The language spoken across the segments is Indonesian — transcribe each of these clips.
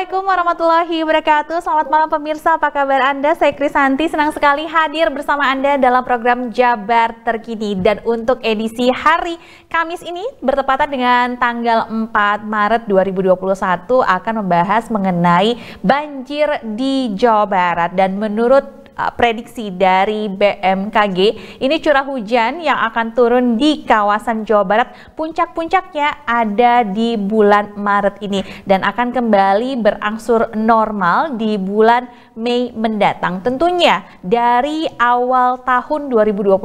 Assalamualaikum warahmatullahi wabarakatuh. Selamat malam pemirsa, apa kabar Anda? Saya Krisanti, senang sekali hadir bersama Anda dalam program Jabar Terkini. Dan untuk edisi hari Kamis ini bertepatan dengan tanggal 4 Maret 2021 akan membahas mengenai banjir di Jawa Barat. Dan menurut prediksi dari BMKG, ini curah hujan yang akan turun di kawasan Jawa Barat, puncak-puncaknya ada di bulan Maret ini dan akan kembali berangsur normal di bulan Mei mendatang. Tentunya dari awal tahun 2021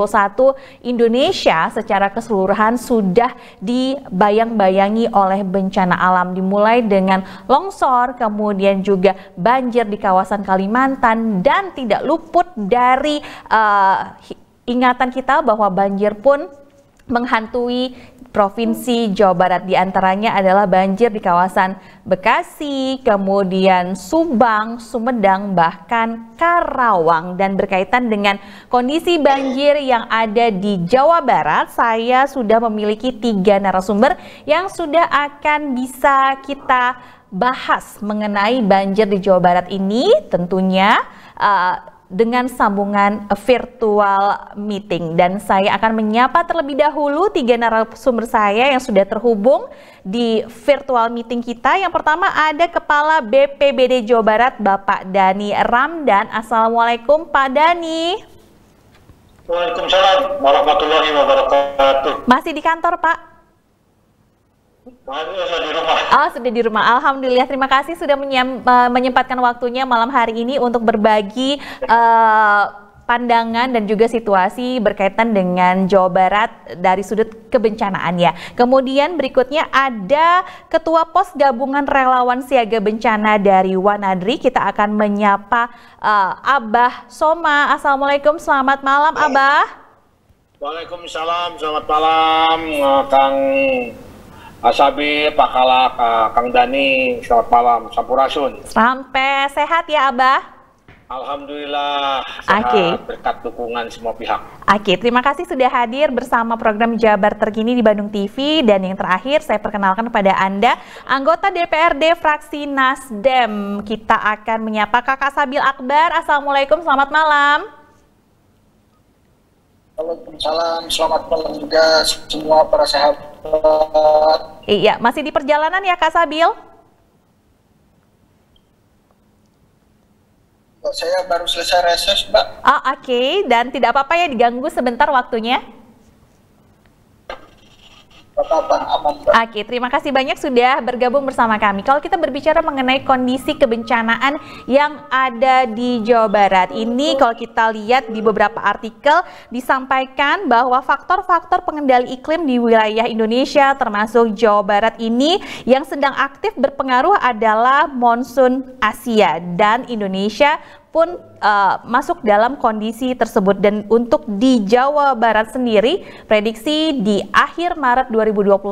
Indonesia secara keseluruhan sudah dibayang-bayangi oleh bencana alam dimulai dengan longsor, kemudian juga banjir di kawasan Kalimantan dan tidak lupa luput dari uh, ingatan kita bahwa banjir pun menghantui Provinsi Jawa Barat di antaranya adalah banjir di kawasan Bekasi, kemudian Subang, Sumedang, bahkan Karawang. Dan berkaitan dengan kondisi banjir yang ada di Jawa Barat, saya sudah memiliki tiga narasumber yang sudah akan bisa kita bahas mengenai banjir di Jawa Barat ini. Tentunya uh, dengan sambungan virtual meeting dan saya akan menyapa terlebih dahulu tiga narasumber saya yang sudah terhubung di virtual meeting kita. Yang pertama ada Kepala BPBD Jawa Barat Bapak Dani Ramdan. Assalamualaikum Pak Dani. Waalaikumsalam warahmatullahi wabarakatuh. Masih di kantor Pak? Sudah di rumah. Oh, sudah di rumah. Alhamdulillah. Terima kasih sudah menyempatkan waktunya malam hari ini untuk berbagi uh, pandangan dan juga situasi berkaitan dengan Jawa Barat dari sudut kebencanaan ya. Kemudian berikutnya ada Ketua Pos Gabungan Relawan Siaga Bencana dari Wanadri. Kita akan menyapa uh, Abah Soma. Assalamualaikum, selamat malam Abah. Waalaikumsalam, selamat malam Kang Asabi, Pak Kalak, Kang Dani, selamat malam, Sampurasun. Sampai sehat ya Abah? Alhamdulillah, sehat okay. berkat dukungan semua pihak. Oke, okay, terima kasih sudah hadir bersama program Jabar Terkini di Bandung TV. Dan yang terakhir saya perkenalkan kepada Anda, anggota DPRD fraksi Nasdem. Kita akan menyapa Kakak Sabil Akbar. Assalamualaikum, selamat malam. Waalaikumsalam, selamat malam juga semua para sahabat Iya, masih di perjalanan ya Kak Sabil? Saya baru selesai reses, Mbak. Oh, oke. Okay. Dan tidak apa-apa ya diganggu sebentar waktunya? Oke, terima kasih banyak sudah bergabung bersama kami. Kalau kita berbicara mengenai kondisi kebencanaan yang ada di Jawa Barat, ini kalau kita lihat di beberapa artikel disampaikan bahwa faktor-faktor pengendali iklim di wilayah Indonesia termasuk Jawa Barat ini yang sedang aktif berpengaruh adalah monsun Asia dan Indonesia pun uh, masuk dalam kondisi tersebut dan untuk di Jawa Barat sendiri prediksi di akhir Maret 2021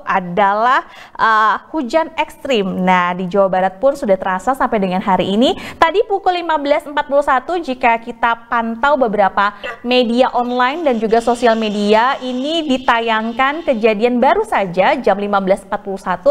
adalah uh, hujan ekstrim. Nah, di Jawa Barat pun sudah terasa sampai dengan hari ini. Tadi pukul 15.41 jika kita pantau beberapa media online dan juga sosial media ini ditayangkan kejadian baru saja jam 15.41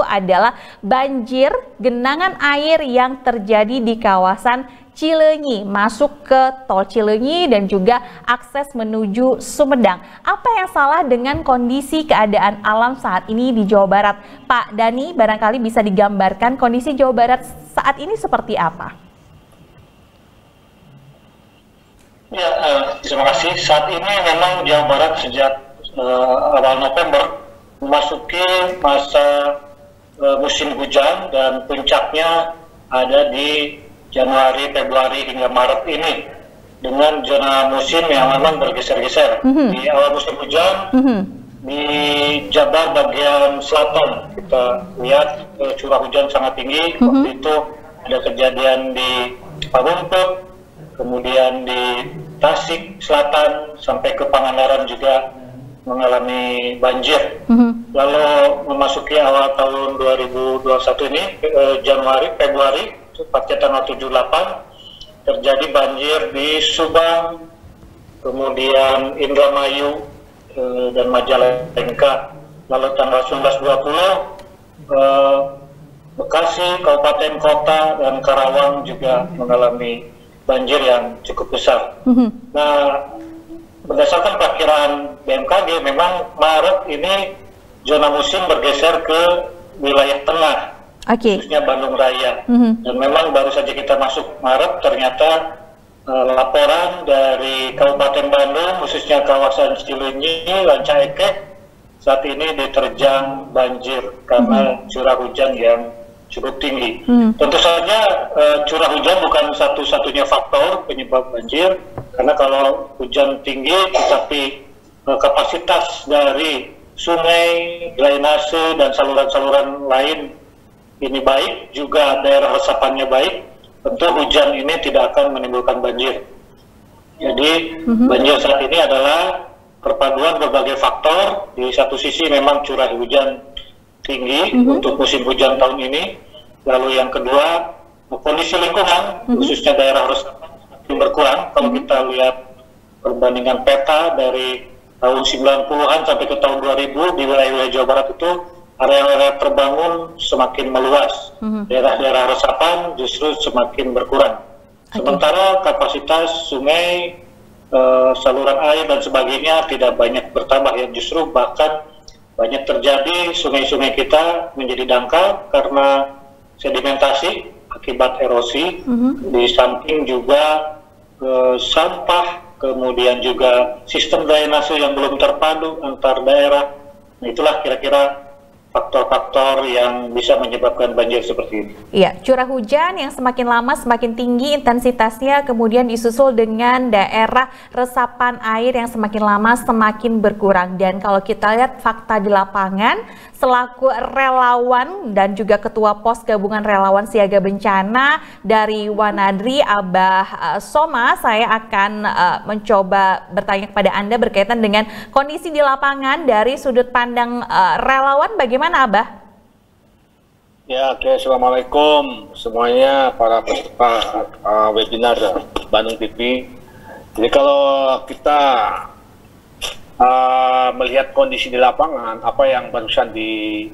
adalah banjir genangan air yang terjadi di kawasan Cilenyi masuk ke tol Cilenyi dan juga akses menuju Sumedang. Apa yang salah dengan kondisi keadaan alam saat ini di Jawa Barat? Pak Dani, barangkali bisa digambarkan kondisi Jawa Barat saat ini seperti apa? Ya, uh, terima kasih. Saat ini memang Jawa Barat sejak uh, awal November memasuki masa uh, musim hujan dan puncaknya ada di Januari, Februari hingga Maret ini dengan zona musim yang memang bergeser-geser. Mm -hmm. Di awal musim hujan mm -hmm. di Jabar bagian selatan kita lihat uh, curah hujan sangat tinggi. Mm -hmm. Waktu itu ada kejadian di Parumput, kemudian di Tasik Selatan sampai ke Pangandaran juga mengalami banjir. Mm -hmm. Lalu memasuki awal tahun 2021 ini eh, Januari Februari tepatnya tanggal 78 terjadi banjir di Subang, kemudian Indramayu eh, dan Majalengka. Lalu tanggal 1920 eh, Bekasi, Kabupaten Kota, dan Karawang juga mengalami banjir yang cukup besar. Mm-hmm. Nah, berdasarkan perkiraan BMKG, memang Maret ini zona musim bergeser ke wilayah tengah, okay. khususnya Bandung Raya. Mm-hmm. Dan memang baru saja kita masuk Maret, ternyata uh, laporan dari Kabupaten Bandung, khususnya kawasan Cilunyi, Rancaekek, saat ini diterjang banjir karena mm-hmm. curah hujan yang cukup tinggi. Hmm. Tentu saja uh, curah hujan bukan satu-satunya faktor penyebab banjir, karena kalau hujan tinggi tetapi uh, kapasitas dari sungai, drainase dan saluran-saluran lain ini baik, juga daerah resapannya baik, tentu hujan ini tidak akan menimbulkan banjir. Jadi hmm. banjir saat ini adalah perpaduan berbagai faktor. Di satu sisi memang curah hujan tinggi mm -hmm. untuk musim hujan tahun ini. Lalu yang kedua, kondisi lingkungan, mm -hmm. khususnya daerah resapan berkurang. Kalau mm -hmm. kita lihat perbandingan peta dari tahun 90-an sampai ke tahun 2000 di wilayah-wilayah Jawa Barat itu area-area terbangun semakin meluas. Mm-hmm. Daerah-daerah resapan justru semakin berkurang. Okay. Sementara kapasitas sungai, uh, saluran air dan sebagainya tidak banyak bertambah ya justru bahkan banyak terjadi sungai-sungai kita menjadi dangkal karena sedimentasi akibat erosi, mm-hmm. di samping juga e, sampah, kemudian juga sistem drainase yang belum terpadu antar daerah. Nah, itulah kira-kira faktor-faktor yang bisa menyebabkan banjir seperti ini. Iya, curah hujan yang semakin lama semakin tinggi intensitasnya kemudian disusul dengan daerah resapan air yang semakin lama semakin berkurang dan kalau kita lihat fakta di lapangan selaku relawan dan juga ketua pos gabungan relawan siaga bencana dari Wanadri Abah uh, Soma saya akan uh, mencoba bertanya kepada Anda berkaitan dengan kondisi di lapangan dari sudut pandang uh, relawan bagaimana Abah? Ya, oke. Assalamualaikum semuanya para peserta uh, webinar Bandung TV. Jadi kalau kita uh, melihat kondisi di lapangan, apa yang barusan dikatakan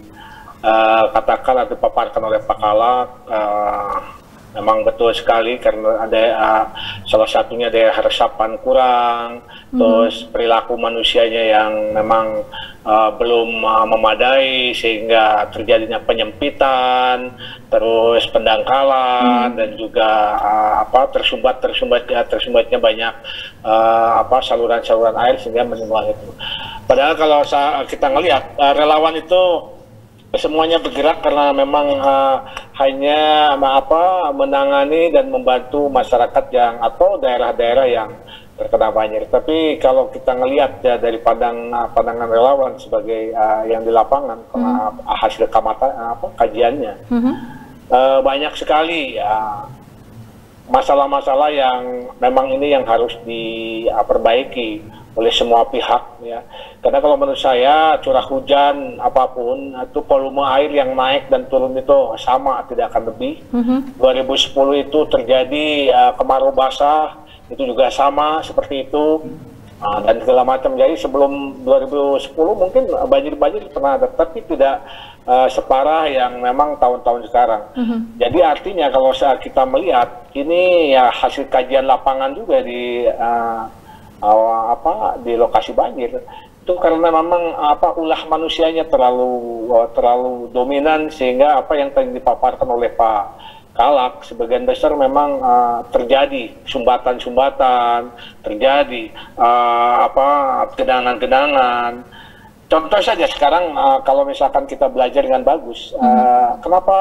uh, atau dipaparkan oleh Pak Kala, uh, memang betul sekali karena ada uh, salah satunya ada resapan kurang, hmm. terus perilaku manusianya yang memang uh, belum uh, memadai sehingga terjadinya penyempitan, terus pendangkalan hmm. dan juga uh, apa tersumbat tersumbat ya tersumbatnya banyak uh, apa saluran-saluran air sehingga menimbulkan itu. Padahal kalau kita ngelihat uh, relawan itu semuanya bergerak karena memang uh, hanya apa menangani dan membantu masyarakat yang atau daerah-daerah yang terkena banjir. Tapi kalau kita ngelihat ya dari pandang pandangan relawan sebagai uh, yang di lapangan mm uh, hasil kamata apa kajiannya mm -hmm. uh, banyak sekali ya masalah-masalah yang memang ini yang harus diperbaiki oleh semua pihak ya. Karena kalau menurut saya curah hujan apa pun itu volume air yang naik dan turun itu sama tidak akan lebih. Mm -hmm. 2010 itu terjadi uh, kemarau basah itu juga sama seperti itu. Uh, dan segala macam. Jadi sebelum 2010 mungkin banjir-banjir pernah ada, tapi tidak uh, separah yang memang tahun-tahun sekarang. Mm -hmm. Jadi artinya kalau saat kita melihat ini ya hasil kajian lapangan juga di uh, apa di lokasi banjir itu karena memang apa ulah manusianya terlalu terlalu dominan sehingga apa yang tadi dipaparkan oleh Pak Kalak sebagian besar memang uh, terjadi sumbatan-sumbatan, terjadi uh, apa genangan-genangan. Contoh saja sekarang uh, kalau misalkan kita belajar dengan bagus, uh, hmm. kenapa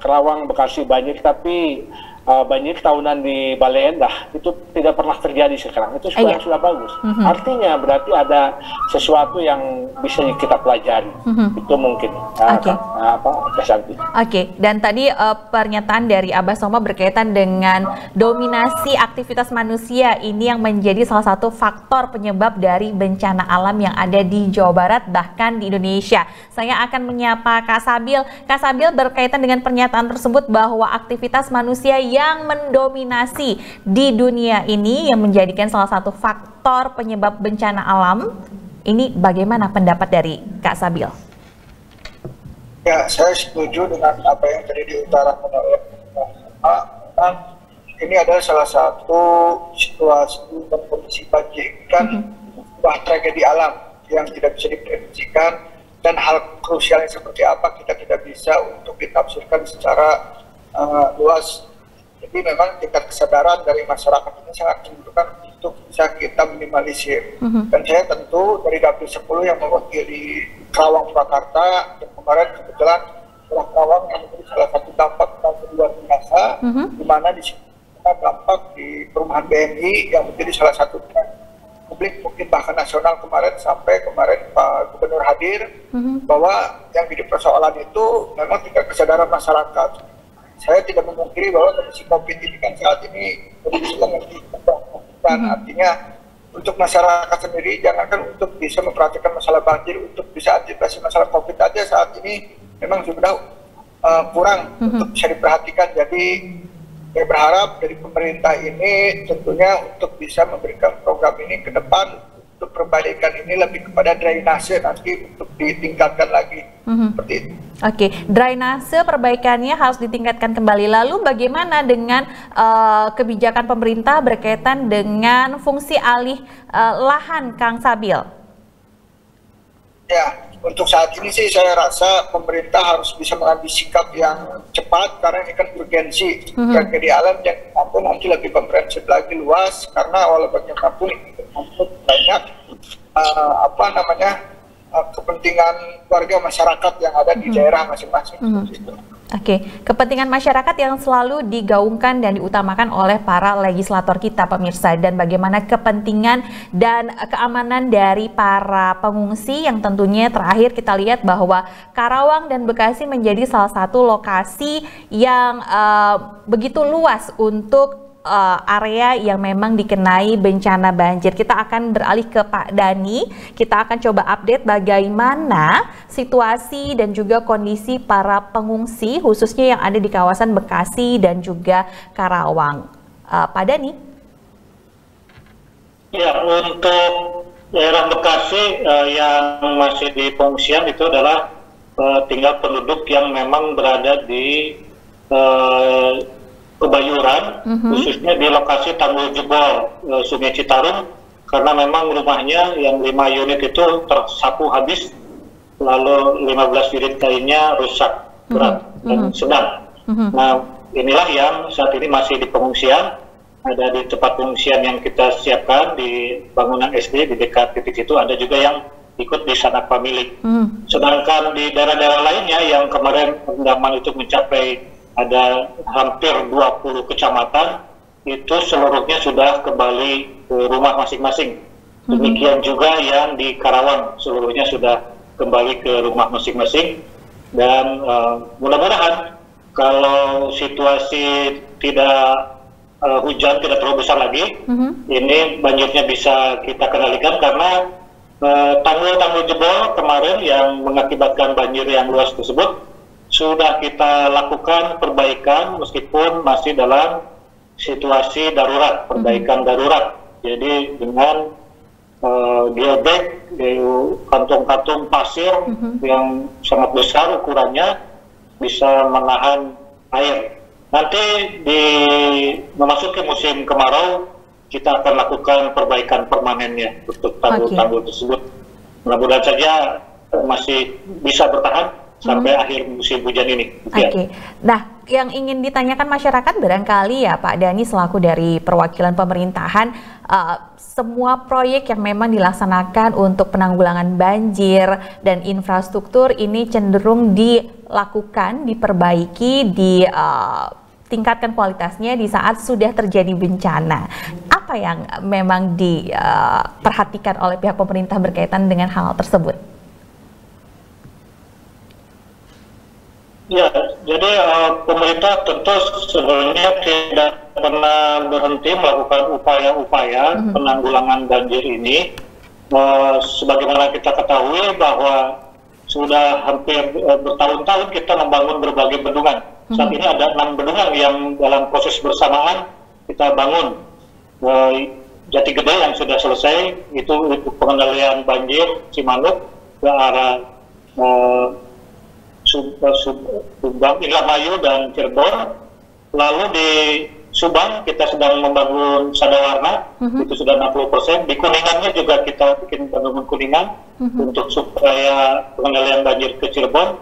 Kerawang Bekasi banjir tapi uh, banjir tahunan di Balai Endah itu tidak pernah terjadi sekarang. Itu sudah, iya. sudah bagus. Mm-hmm. Artinya berarti ada sesuatu yang bisa kita pelajari. Mm-hmm. Itu mungkin uh, okay. uh, apa Oke. Okay. Dan tadi uh, pernyataan dari Abah Soma berkaitan dengan dominasi aktivitas manusia ini yang menjadi salah satu faktor penyebab dari bencana alam yang ada di Jawa Barat bahkan di Indonesia. Saya akan menyapa Kak Sabil. Kak Sabil berkaitan dengan pernyataan tersebut bahwa aktivitas manusia yang mendominasi di dunia ini yang menjadikan salah satu faktor penyebab bencana alam. Ini bagaimana pendapat dari Kak Sabil? Ya, saya setuju dengan apa yang tadi diutarakan oleh Pak. ini adalah salah satu situasi dan kondisi banjir kan mm -hmm. tragedi alam yang tidak bisa diprediksikan dan hal krusialnya seperti apa kita tidak bisa untuk ditafsirkan secara uh, luas. Jadi memang tingkat kesadaran dari masyarakat ini sangat membutuhkan untuk bisa kita minimalisir. Mm -hmm. Dan saya tentu dari Dapil 10 yang mewakili Kerawang Purwakarta dan kemarin kebetulan Pulau Kerawang yang menjadi salah satu dampak yang luar biasa, mm -hmm. di mana di sini dampak di perumahan BNI yang menjadi salah satu publik mungkin bahkan nasional kemarin sampai kemarin Pak Gubernur hadir mm-hmm. bahwa yang jadi persoalan itu memang tingkat kesadaran masyarakat. Saya tidak memungkiri bahwa kondisi COVID ini kan saat ini kondisi yang dan mm-hmm. artinya untuk masyarakat sendiri jangankan untuk bisa memperhatikan masalah banjir untuk bisa antisipasi masalah COVID aja saat ini memang sudah uh, kurang mm-hmm. untuk bisa diperhatikan jadi saya berharap dari pemerintah ini tentunya untuk bisa memberikan program ini ke depan untuk perbaikan ini lebih kepada drainase nanti untuk ditingkatkan lagi mm-hmm. seperti itu. Oke, okay. drainase perbaikannya harus ditingkatkan kembali. Lalu bagaimana dengan uh, kebijakan pemerintah berkaitan dengan fungsi alih uh, lahan, Kang Sabil? Ya, untuk saat ini sih saya rasa pemerintah harus bisa mengambil sikap yang cepat karena ini kan urgensi mm-hmm. tragedi alam yang mampu nanti lebih komprehensif lagi luas karena ini mampu banyak uh, apa namanya uh, kepentingan warga masyarakat yang ada di mm-hmm. daerah masing-masing. Mm-hmm. Oke, kepentingan masyarakat yang selalu digaungkan dan diutamakan oleh para legislator kita pemirsa. Dan bagaimana kepentingan dan keamanan dari para pengungsi yang tentunya terakhir kita lihat bahwa Karawang dan Bekasi menjadi salah satu lokasi yang uh, begitu luas untuk uh, area yang memang dikenai bencana banjir. Kita akan beralih ke Pak Dani. Kita akan coba update bagaimana situasi dan juga kondisi para pengungsi khususnya yang ada di kawasan Bekasi dan juga Karawang. Uh, Pak Dani. Ya, untuk daerah Bekasi uh, yang masih di pengungsian itu adalah uh, tinggal penduduk yang memang berada di uh, kebayuran, mm-hmm. khususnya di lokasi tanggul jebol e, Sungai Citarum, karena memang rumahnya yang lima unit itu tersapu habis, lalu 15 unit lainnya rusak berat mm-hmm. dan sedang. Mm-hmm. Nah, inilah yang saat ini masih di pengungsian, ada di tempat pengungsian yang kita siapkan di bangunan SD di dekat titik itu, ada juga yang ikut di sanak pemilik. Mm. Sedangkan di daerah-daerah lainnya yang kemarin rendaman itu mencapai ada hampir 20 kecamatan itu seluruhnya sudah kembali ke rumah masing-masing. Mhm. Demikian juga yang di Karawang seluruhnya sudah kembali ke rumah masing-masing dan uh, mudah-mudahan kalau situasi tidak uh, hujan tidak terlalu besar lagi, mm-hmm. ini banjirnya bisa kita kendalikan karena uh, tanggul-tanggul jebol kemarin yang mengakibatkan banjir yang luas tersebut sudah kita lakukan perbaikan meskipun masih dalam situasi darurat, perbaikan mm -hmm. darurat. Jadi dengan uh, geobek, kantung-kantung pasir mm -hmm. yang sangat besar ukurannya bisa menahan air. Nanti di memasuki musim kemarau kita akan lakukan perbaikan permanennya untuk tanggul-tanggul okay. tersebut. Mudah-mudahan saja masih bisa bertahan sampai hmm. akhir musim hujan ini. Oke. Okay. Nah, yang ingin ditanyakan masyarakat barangkali ya Pak Dani selaku dari perwakilan pemerintahan uh, semua proyek yang memang dilaksanakan untuk penanggulangan banjir dan infrastruktur ini cenderung dilakukan, diperbaiki, di uh, tingkatkan kualitasnya di saat sudah terjadi bencana. Apa yang memang diperhatikan uh, oleh pihak pemerintah berkaitan dengan hal tersebut? Ya, jadi uh, pemerintah tentu sebenarnya tidak pernah berhenti melakukan upaya-upaya mm -hmm. penanggulangan banjir ini. Uh, sebagaimana kita ketahui bahwa sudah hampir uh, bertahun-tahun kita membangun berbagai bendungan. Mm -hmm. Saat ini ada enam bendungan yang dalam proses bersamaan kita bangun. Uh, Jati Gede yang sudah selesai itu, itu pengendalian banjir Cimanuk ke arah uh, Subang, Indramayu dan Cirebon. Lalu di Subang kita sedang membangun Sadawarna, uh-huh. itu sudah 60 persen. Di Kuningannya juga kita bikin bangunan Kuningan uh-huh. untuk supaya pengendalian banjir ke Cirebon.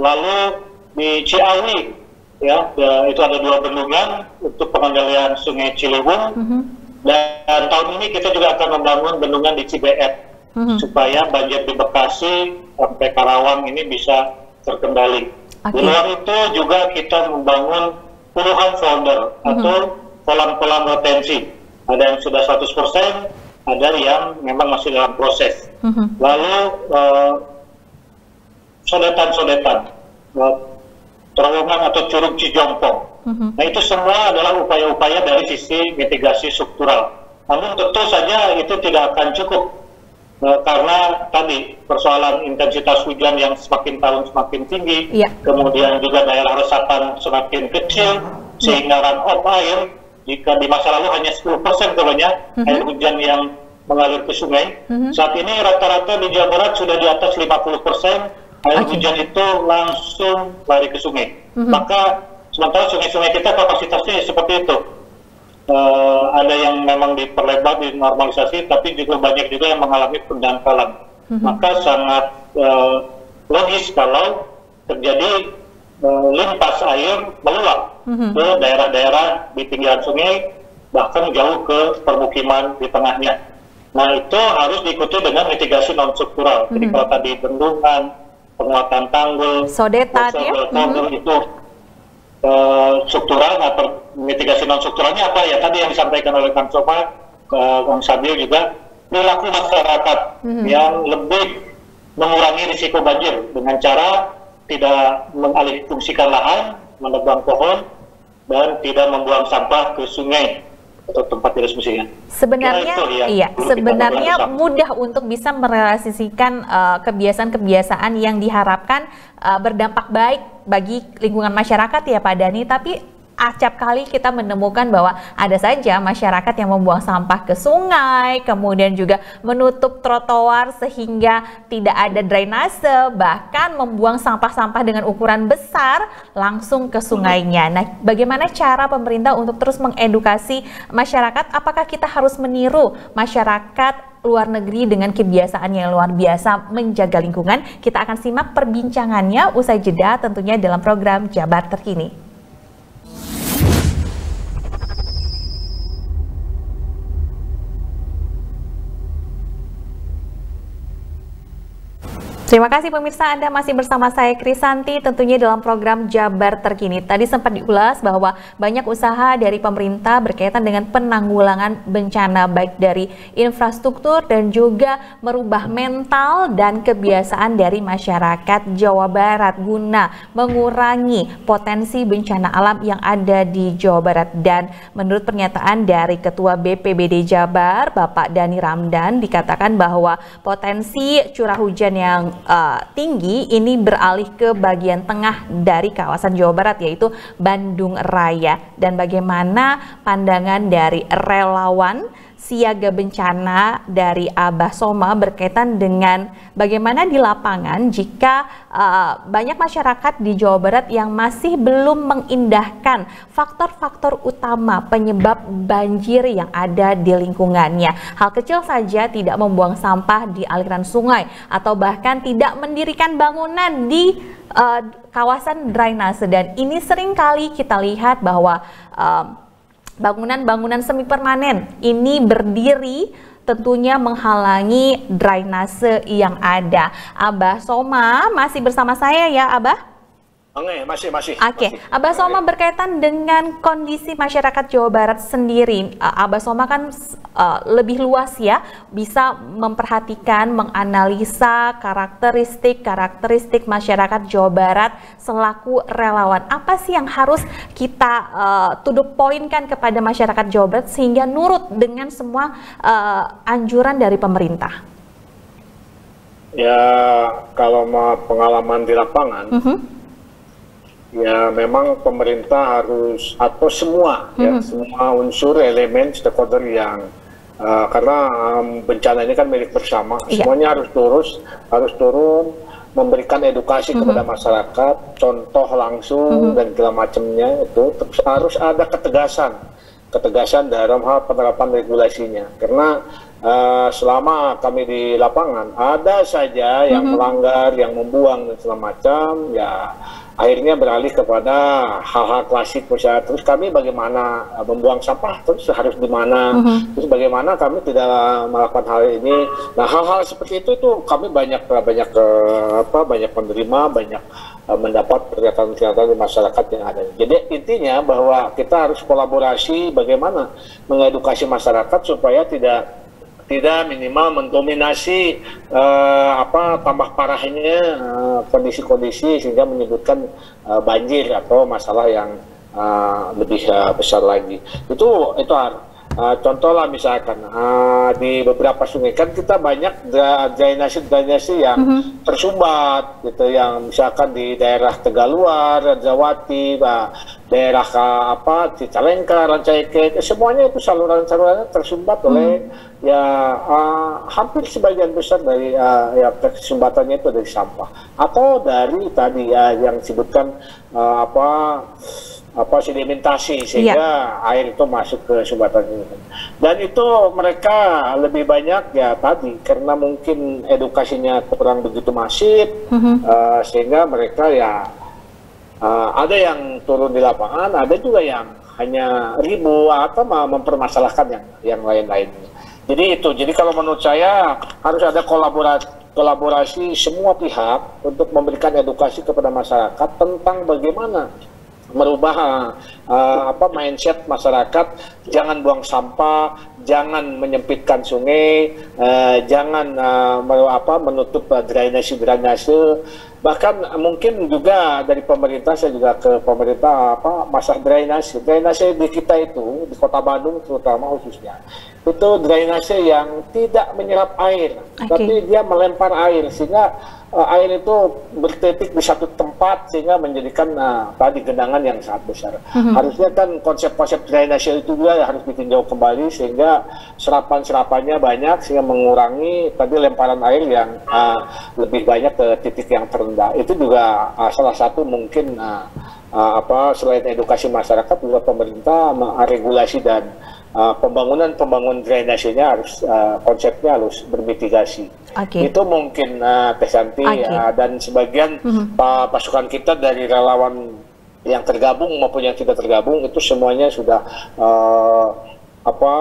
Lalu di Ciawi, ya, ya itu ada dua bendungan untuk pengendalian Sungai Ciliwung. Uh-huh. Dan tahun ini kita juga akan membangun bendungan di Cibeet uh-huh. supaya banjir di Bekasi sampai Karawang ini bisa terkendali. Okay. Di luar itu juga kita membangun puluhan folder uh-huh. atau kolam-kolam retensi. Ada yang sudah 100%, ada yang memang masih dalam proses. Uh-huh. Lalu uh, sodetan-sodetan, uh, terowongan atau curug Cijompong. Uh-huh. Nah itu semua adalah upaya-upaya dari sisi mitigasi struktural. Namun tentu saja itu tidak akan cukup uh, karena tadi persoalan intensitas hujan yang semakin tahun semakin tinggi, ya. kemudian juga daerah resapan semakin kecil, sehingga run off air jika di masa lalu hanya 10% turunnya mm-hmm. air hujan yang mengalir ke sungai, mm-hmm. saat ini rata-rata di Jawa Barat sudah di atas 50% air okay. hujan itu langsung lari ke sungai. Mm-hmm. Maka sementara sungai-sungai kita kapasitasnya seperti itu uh, ada yang memang diperlebar, dinormalisasi, tapi juga banyak juga yang mengalami pendangkalan. Mm -hmm. Maka sangat uh, logis kalau terjadi uh, limpas air meluap mm -hmm. ke daerah-daerah di pinggiran sungai, bahkan jauh ke permukiman di tengahnya. Nah itu harus diikuti dengan mitigasi non struktural. Mm -hmm. Jadi kalau tadi bendungan, penguatan tanggul, sodetan ya, tanggul mm -hmm. itu uh, struktural, nah per, mitigasi non strukturalnya apa ya tadi yang disampaikan oleh Kang Soma, uh, Kang Sabil juga perilaku masyarakat mm-hmm. yang lebih mengurangi risiko banjir dengan cara tidak mengalih fungsikan lahan, menebang pohon, dan tidak membuang sampah ke sungai atau tempat tidak semestinya. Sebenarnya ya, iya, sebenarnya mudah untuk bisa merelasikan uh, kebiasaan-kebiasaan yang diharapkan uh, berdampak baik bagi lingkungan masyarakat ya Pak Dani, tapi acap kali kita menemukan bahwa ada saja masyarakat yang membuang sampah ke sungai, kemudian juga menutup trotoar sehingga tidak ada drainase, bahkan membuang sampah-sampah dengan ukuran besar langsung ke sungainya. Nah, bagaimana cara pemerintah untuk terus mengedukasi masyarakat? Apakah kita harus meniru masyarakat luar negeri dengan kebiasaan yang luar biasa menjaga lingkungan? Kita akan simak perbincangannya usai jeda tentunya dalam program Jabar Terkini. Terima kasih pemirsa. Anda masih bersama saya Krisanti tentunya dalam program Jabar Terkini. Tadi sempat diulas bahwa banyak usaha dari pemerintah berkaitan dengan penanggulangan bencana baik dari infrastruktur dan juga merubah mental dan kebiasaan dari masyarakat Jawa Barat. Guna mengurangi potensi bencana alam yang ada di Jawa Barat. Dan menurut pernyataan dari Ketua BPBD Jabar Bapak Dani Ramdan dikatakan bahwa potensi curah hujan yang uh, tinggi ini beralih ke bagian tengah dari kawasan Jawa Barat yaitu Bandung Raya. Dan bagaimana pandangan dari relawan siaga bencana dari Abah Soma berkaitan dengan bagaimana di lapangan jika uh, banyak masyarakat di Jawa Barat yang masih belum mengindahkan faktor-faktor utama penyebab banjir yang ada di lingkungannya. Hal kecil saja tidak membuang sampah di aliran sungai atau bahkan tidak mendirikan bangunan di uh, kawasan drainase dan ini sering kali kita lihat bahwa uh, bangunan-bangunan semi permanen ini berdiri tentunya menghalangi drainase yang ada. Abah Soma masih bersama saya ya Abah? Oke, masih masih. Oke, okay. Abah Soma berkaitan dengan kondisi masyarakat Jawa Barat sendiri. Abah Soma kan uh, lebih luas ya, bisa memperhatikan, menganalisa karakteristik-karakteristik masyarakat Jawa Barat selaku relawan. Apa sih yang harus kita uh, tuduk poinkan kepada masyarakat Jawa Barat sehingga nurut dengan semua uh, anjuran dari pemerintah? Ya, kalau mau pengalaman di lapangan. Uh mhm. Ya memang pemerintah harus atau semua ya, hmm. ya semua unsur elemen stakeholder yang uh, karena um, bencana ini kan milik bersama yeah. semuanya harus turun harus turun memberikan edukasi mm -hmm. kepada masyarakat, contoh langsung mm -hmm. dan segala macamnya itu harus ada ketegasan, ketegasan dalam hal penerapan regulasinya. Karena uh, selama kami di lapangan ada saja yang mm -hmm. melanggar, yang membuang dan segala macam, ya akhirnya beralih kepada hal-hal klasik misalnya. Terus kami bagaimana uh, membuang sampah terus harus di mana? Uh-huh. terus bagaimana kami tidak melakukan hal ini? Nah hal-hal seperti itu itu kami banyak banyak uh, apa banyak menerima banyak uh, mendapat pernyataan-pernyataan di masyarakat yang ada. Jadi intinya bahwa kita harus kolaborasi bagaimana mengedukasi masyarakat supaya tidak tidak minimal mendominasi uh, apa tambah parahnya eh, kondisi-kondisi uh, sehingga menyebutkan uh, banjir atau masalah yang uh, lebih uh, besar lagi itu itu harus Uh, contoh lah misalkan uh, di beberapa sungai kan kita banyak drainase drainase yang mm -hmm. tersumbat gitu yang misalkan di daerah Tegaluar, Rajawati, bah, daerah ke, apa Cicalengka, Rancaike semuanya itu saluran-salurannya tersumbat mm -hmm. oleh ya uh, hampir sebagian besar dari uh, ya kesumbatannya itu dari sampah atau dari tadi ya yang disebutkan uh, apa apa sedimentasi sehingga yeah. air itu masuk ke sumbatan ini. Dan itu mereka lebih banyak ya tadi karena mungkin edukasinya kurang begitu masif mm -hmm. uh, sehingga mereka ya uh, ada yang turun di lapangan, ada juga yang hanya ribu atau mempermasalahkan yang yang lain-lainnya. Jadi itu. Jadi kalau menurut saya harus ada kolaborasi kolaborasi semua pihak untuk memberikan edukasi kepada masyarakat tentang bagaimana merubah uh, apa mindset masyarakat jangan buang sampah jangan menyempitkan sungai uh, jangan uh, apa menutup uh, drainase drainase bahkan mungkin juga dari pemerintah saya juga ke pemerintah apa masalah drainase. Drainase di kita itu di kota Bandung terutama khususnya itu drainase yang tidak menyerap air okay. tapi dia melempar air sehingga uh, air itu bertitik di satu tempat sehingga menjadikan uh, tadi genangan yang sangat besar. Mm-hmm. Harusnya kan konsep-konsep drainase itu juga harus ditinjau kembali sehingga serapan-serapannya banyak sehingga mengurangi tadi lemparan air yang uh, lebih banyak ke titik yang terendah. Itu juga uh, salah satu mungkin uh, uh, apa selain edukasi masyarakat juga pemerintah regulasi dan uh, pembangunan pembangunan drainasenya harus uh, konsepnya harus bermitigasi. Okay. Itu mungkin uh, Teh Santi okay. uh, dan sebagian mm -hmm. pasukan kita dari relawan yang tergabung maupun yang tidak tergabung itu semuanya sudah uh, apa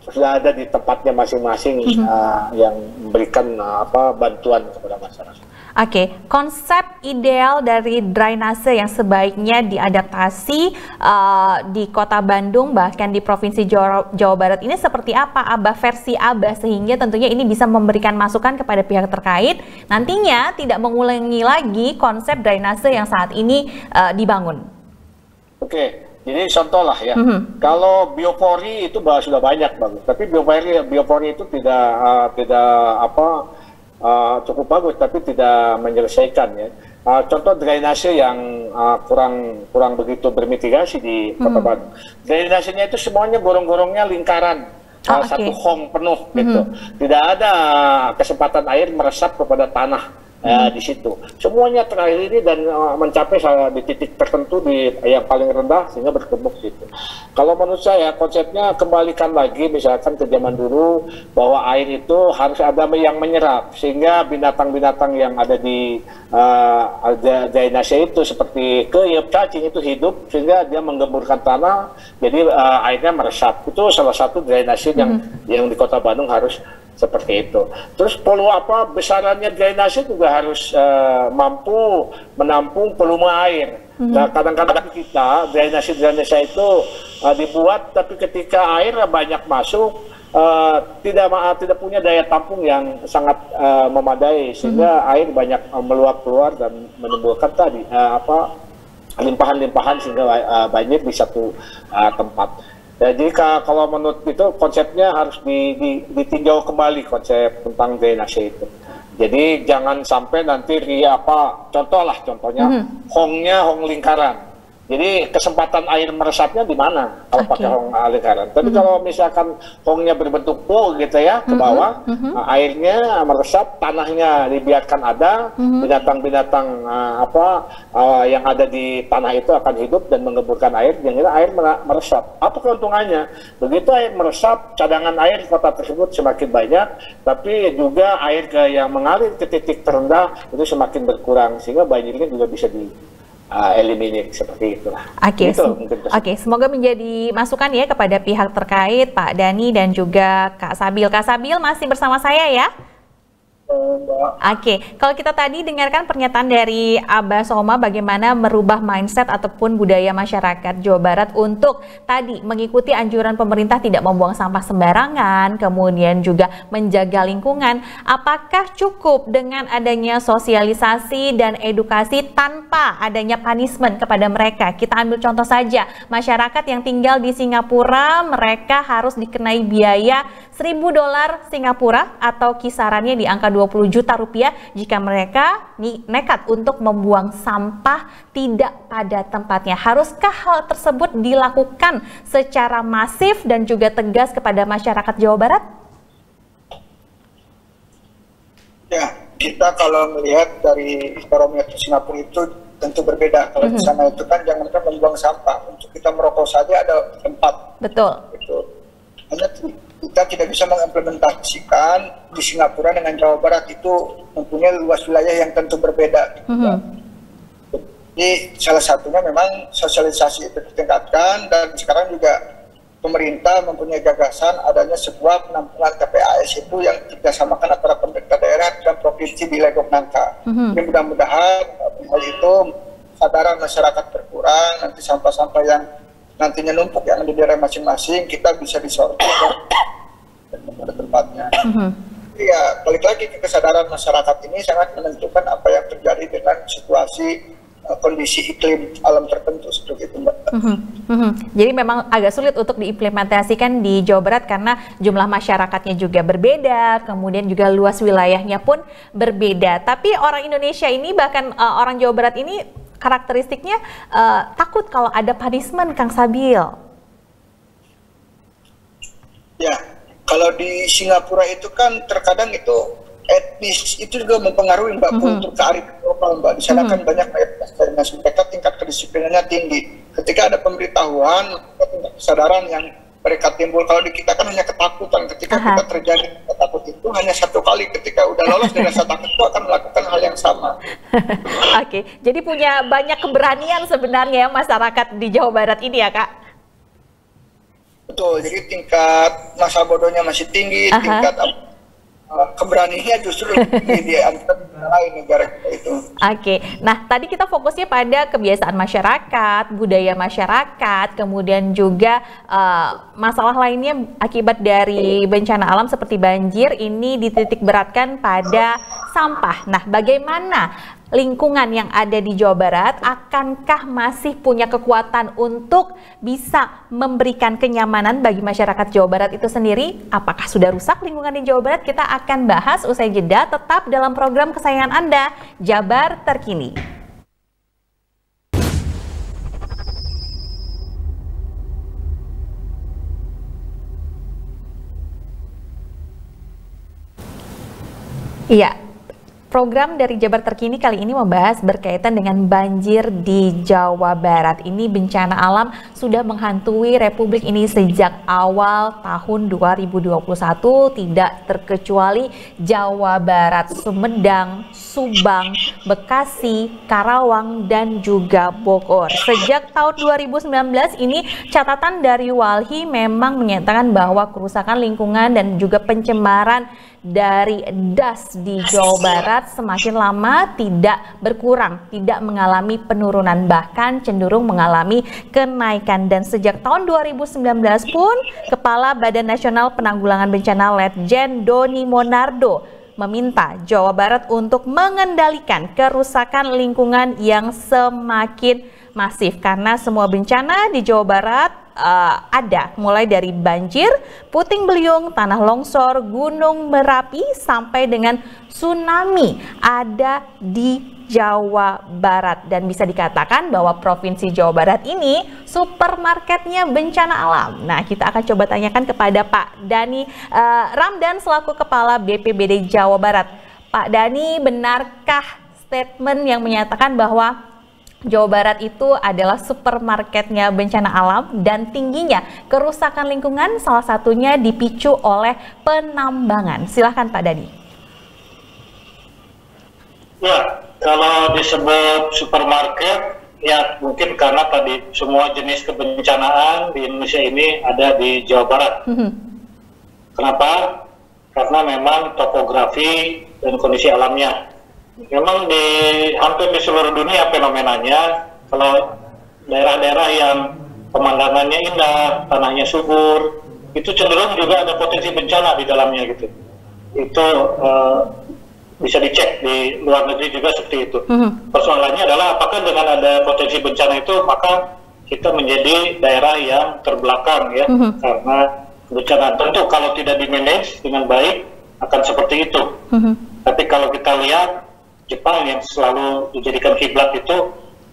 sudah ada di tempatnya masing-masing mm -hmm. uh, yang memberikan uh, apa bantuan kepada masyarakat. Oke, okay. konsep ideal dari drainase yang sebaiknya diadaptasi uh, di Kota Bandung bahkan di Provinsi Jawa, Jawa Barat ini seperti apa Abah versi Abah sehingga tentunya ini bisa memberikan masukan kepada pihak terkait nantinya tidak mengulangi lagi konsep drainase yang saat ini uh, dibangun. Oke, okay. Jadi contoh lah ya, mm -hmm. kalau biopori itu sudah banyak bagus, tapi biopori biopori itu tidak uh, tidak apa uh, cukup bagus tapi tidak menyelesaikan ya. Uh, contoh drainase yang uh, kurang kurang begitu bermitigasi di Kota hmm. Bandung. Drainasenya itu semuanya gorong-gorongnya lingkaran. Oh, uh, okay. satu hong penuh gitu. Hmm. Tidak ada kesempatan air meresap kepada tanah uh, di situ. Semuanya terakhir ini dan uh, mencapai di titik tertentu di yang paling rendah sehingga berkembang situ. Kalau menurut saya konsepnya kembalikan lagi misalkan ke zaman dulu bahwa air itu harus ada yang menyerap sehingga binatang-binatang yang ada di uh, drainase itu seperti keyup cacing itu hidup sehingga dia menggemburkan tanah jadi uh, airnya meresap. Itu salah satu drainase yang mm -hmm. yang di Kota Bandung harus seperti itu. Terus polu apa besarannya drainase juga harus uh, mampu menampung volume air. Hmm. Nah kadang-kadang kita drainase drainase itu uh, dibuat tapi ketika air banyak masuk uh, tidak uh, tidak punya daya tampung yang sangat uh, memadai sehingga hmm. air banyak uh, meluap keluar dan menimbulkan tadi uh, apa limpahan-limpahan sehingga uh, banjir di satu uh, tempat. Ya, jadi kalau menurut itu konsepnya harus di, di, ditinjau kembali konsep tentang drainase itu. Jadi jangan sampai nanti ria apa contoh lah contohnya mm -hmm. hongnya hong lingkaran. Jadi kesempatan air meresapnya di mana kalau okay. pakai hong lingkaran. Tapi mm -hmm. kalau misalkan hongnya berbentuk pool gitu ya ke bawah, mm -hmm. airnya meresap, tanahnya dibiarkan ada, binatang-binatang mm -hmm. uh, apa uh, yang ada di tanah itu akan hidup dan mengeburkan air, yang air meresap. Apa keuntungannya? Begitu air meresap, cadangan air kota tersebut semakin banyak, tapi juga air yang mengalir ke titik terendah itu semakin berkurang sehingga banjirnya juga bisa di uh, eliminate seperti itulah. Oke, okay, gitu, oke, okay, semoga menjadi masukan ya kepada pihak terkait Pak Dani dan juga Kak Sabil. Kak Sabil masih bersama saya ya. Oke, kalau kita tadi dengarkan pernyataan dari Abah Soma bagaimana merubah mindset ataupun budaya masyarakat Jawa Barat untuk tadi mengikuti anjuran pemerintah tidak membuang sampah sembarangan, kemudian juga menjaga lingkungan. Apakah cukup dengan adanya sosialisasi dan edukasi tanpa adanya punishment kepada mereka? Kita ambil contoh saja, masyarakat yang tinggal di Singapura, mereka harus dikenai biaya 1000 dolar Singapura atau kisarannya di angka 20 juta rupiah jika mereka nekat untuk membuang sampah tidak pada tempatnya. Haruskah hal tersebut dilakukan secara masif dan juga tegas kepada masyarakat Jawa Barat? Ya, kita kalau melihat dari barometer Singapura itu tentu berbeda. Kalau mm -hmm. di sana itu kan jangan kan membuang sampah. Untuk kita merokok saja ada tempat. Betul. Itu hanya kita tidak bisa mengimplementasikan di Singapura dengan Jawa Barat itu mempunyai luas wilayah yang tentu berbeda. Mm -hmm. Jadi salah satunya memang sosialisasi itu ditingkatkan dan sekarang juga pemerintah mempunyai gagasan adanya sebuah penampungan TPAS itu yang dikerjasamakan antara pemerintah daerah dan provinsi di Legok Nangka. Mm -hmm. Jadi mudah-mudahan hal itu sadaran masyarakat berkurang, nanti sampah-sampah yang nantinya numpuk yang di daerah masing-masing kita bisa disortir dan pada tempatnya. Mm-hmm. Ya balik lagi ke kesadaran masyarakat ini sangat menentukan apa yang terjadi dengan situasi uh, kondisi iklim alam tertentu seperti itu mbak. Mm-hmm. Mm-hmm. Jadi memang agak sulit untuk diimplementasikan di Jawa Barat karena jumlah masyarakatnya juga berbeda, kemudian juga luas wilayahnya pun berbeda. Tapi orang Indonesia ini bahkan uh, orang Jawa Barat ini karakteristiknya uh, takut kalau ada punishment Kang Sabil. Ya, kalau di Singapura itu kan terkadang itu etnis itu juga mempengaruhi mbak mm -hmm. kultur kearifan lokal mbak di sana mm -hmm. kan banyak etnis dan mereka tingkat kedisiplinannya tinggi ketika ada pemberitahuan tingkat kesadaran yang mereka timbul kalau di kita kan hanya ketakutan ketika Aha. kita terjadi takut itu hanya satu kali ketika udah lolos dari rasa takut itu akan melakukan hal yang sama. Oke, okay. jadi punya banyak keberanian sebenarnya masyarakat di Jawa Barat ini ya kak? Betul, jadi tingkat masa bodohnya masih tinggi, Aha. tingkat keberaniannya justru di antara negara itu. Oke, okay. nah tadi kita fokusnya pada kebiasaan masyarakat, budaya masyarakat, kemudian juga uh, masalah lainnya akibat dari bencana alam seperti banjir ini dititik beratkan pada sampah. Nah, bagaimana lingkungan yang ada di Jawa Barat akankah masih punya kekuatan untuk bisa memberikan kenyamanan bagi masyarakat Jawa Barat itu sendiri? Apakah sudah rusak lingkungan di Jawa Barat? Kita akan bahas usai jeda tetap dalam program kesayangan Anda, Jabar Terkini. Iya, Program dari Jabar Terkini kali ini membahas berkaitan dengan banjir di Jawa Barat. Ini bencana alam sudah menghantui Republik ini sejak awal tahun 2021 tidak terkecuali Jawa Barat, Sumedang, Subang, Bekasi, Karawang, dan juga Bogor. Sejak tahun 2019 ini catatan dari Walhi memang menyatakan bahwa kerusakan lingkungan dan juga pencemaran dari das di Jawa Barat semakin lama tidak berkurang, tidak mengalami penurunan, bahkan cenderung mengalami kenaikan. Dan sejak tahun 2019 pun, Kepala Badan Nasional Penanggulangan Bencana Letjen Doni Monardo meminta Jawa Barat untuk mengendalikan kerusakan lingkungan yang semakin masif. Karena semua bencana di Jawa Barat uh, ada. Mulai dari banjir, puting beliung, tanah longsor, gunung Merapi sampai dengan tsunami ada di Jawa Barat dan bisa dikatakan bahwa Provinsi Jawa Barat ini supermarketnya bencana alam. Nah, kita akan coba tanyakan kepada Pak Dani uh, Ramdan selaku Kepala BPBD Jawa Barat. Pak Dani, benarkah statement yang menyatakan bahwa Jawa Barat itu adalah supermarketnya bencana alam dan tingginya kerusakan lingkungan salah satunya dipicu oleh penambangan. Silahkan Pak Dadi. Ya, kalau disebut supermarket, ya mungkin karena tadi semua jenis kebencanaan di Indonesia ini ada di Jawa Barat. Mm -hmm. Kenapa? Karena memang topografi dan kondisi alamnya memang di hampir di seluruh dunia fenomenanya kalau daerah-daerah yang pemandangannya indah, tanahnya subur, itu cenderung juga ada potensi bencana di dalamnya gitu. Itu uh, bisa dicek di luar negeri juga seperti itu. Mm-hmm. Persoalannya adalah apakah dengan ada potensi bencana itu maka kita menjadi daerah yang terbelakang ya mm-hmm. karena bencana. Tentu kalau tidak dimanage dengan baik akan seperti itu. Mm-hmm. Tapi kalau kita lihat Jepang yang selalu dijadikan kiblat itu